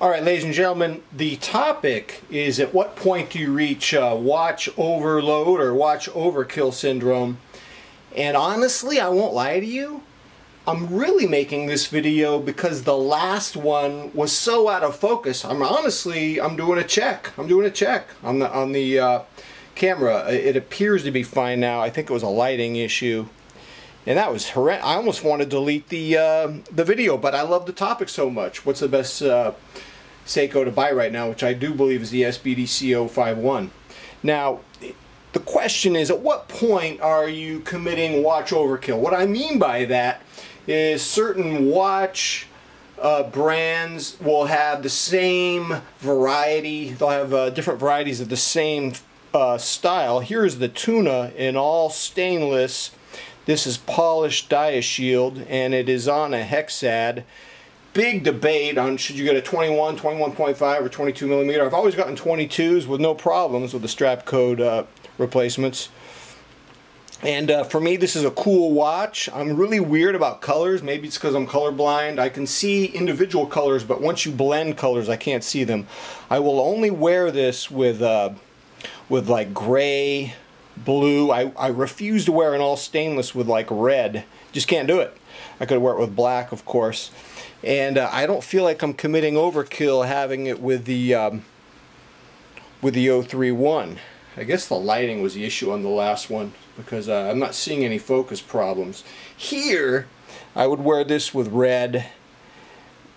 All right, ladies and gentlemen, the topic is at what point do you reach uh, watch overload or watch overkill syndrome? And honestly, I won't lie to you, I'm really making this video because the last one was so out of focus. I'm honestly, I'm doing a check. I'm doing a check on the on the uh, camera. It appears to be fine now. I think it was a lighting issue and that was horrendous. I almost want to delete the uh, the video, but I love the topic so much. What's the best uh, Seiko to buy right now, which I do believe is the SBD 51 Now, the question is, at what point are you committing watch overkill? What I mean by that is certain watch uh, brands will have the same variety. They'll have uh, different varieties of the same uh, style. Here's the tuna in all stainless this is polished Diashield and it is on a Hexad. Big debate on should you get a 21, 21.5 or 22 millimeter. I've always gotten 22s with no problems with the Strapcode uh, replacements. And uh, for me, this is a cool watch. I'm really weird about colors. Maybe it's because I'm colorblind. I can see individual colors, but once you blend colors, I can't see them. I will only wear this with, uh, with like gray, blue. I, I refuse to wear an all stainless with like red. Just can't do it. I could wear it with black, of course. And uh, I don't feel like I'm committing overkill having it with the um, with the 031. I guess the lighting was the issue on the last one because uh, I'm not seeing any focus problems. Here, I would wear this with red,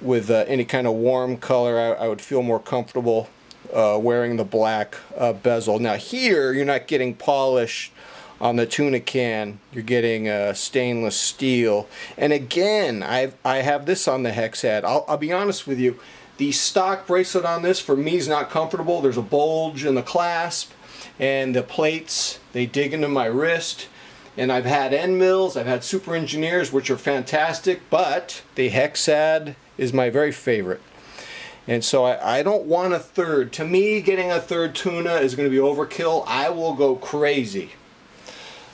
with uh, any kind of warm color. I, I would feel more comfortable uh, wearing the black uh, bezel. Now here you're not getting polish on the tuna can. You're getting uh, stainless steel. And again I I have this on the Hexad I'll, I'll be honest with you. The stock bracelet on this for me is not comfortable. There's a bulge in the clasp and the plates they dig into my wrist. And I've had end mills. I've had super engineers which are fantastic but the Hexad is my very favorite and so I, I, don't want a third. To me, getting a third tuna is going to be overkill. I will go crazy.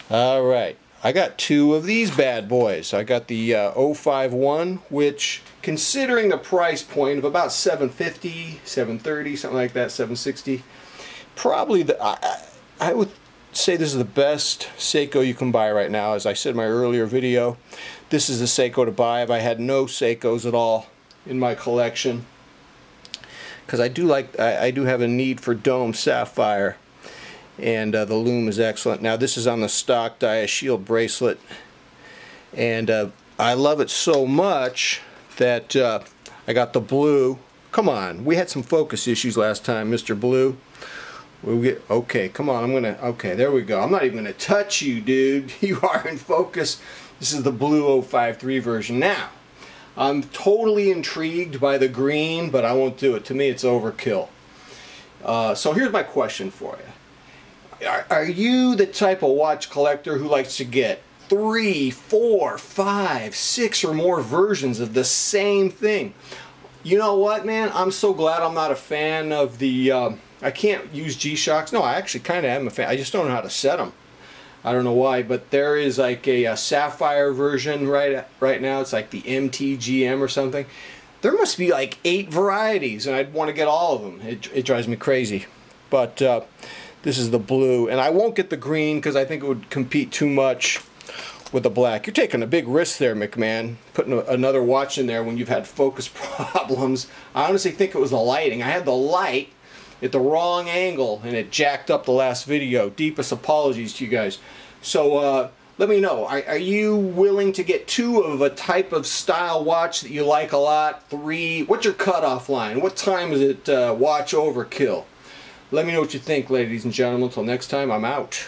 All right. I got two of these bad boys. I got the uh, 051, which, considering the price point of about 750, 730, something like that, 760, probably the I, I would say this is the best Seiko you can buy right now. As I said in my earlier video, this is the Seiko to buy if I had no Seikos at all in my collection because I do like I, I, do have a need for dome sapphire and uh, the lume is excellent. Now this is on the stock Diashield bracelet and uh, I love it so much that uh, I got the blue. Come on we had some focus issues last time Mr. Blue. We get okay come on I'm gonna okay there we go. I'm not even gonna touch you dude. You are in focus. This is the blue 053 version. Now I'm totally intrigued by the green, but I won't do it. To me, it's overkill. Uh, so here's my question for you. Are, are you the type of watch collector who likes to get three, four, five, six or more versions of the same thing? You know what, man? I'm so glad I'm not a fan of the... Um, I can't use G-Shocks. No, I actually kind of am a fan. I just don't know how to set them. I don't know why, but there is like a, a, sapphire version right right now. It's like the MTGM or something. There must be like eight varieties, and I'd want to get all of them. It, it drives me crazy. But uh, this is the blue, and I won't get the green because I think it would compete too much with the black. You're taking a big risk there, McMahon, putting a, another watch in there when you've had focus problems. I honestly think it was the lighting. I had the light at the wrong angle and it jacked up the last video. Deepest apologies to you guys. So uh, let me know. Are, are, you willing to get two of a type of style watch that you like a lot? Three? What's your cutoff line? What time is it uh, watch overkill? Let me know what you think, ladies and gentlemen. Until next time, I'm out.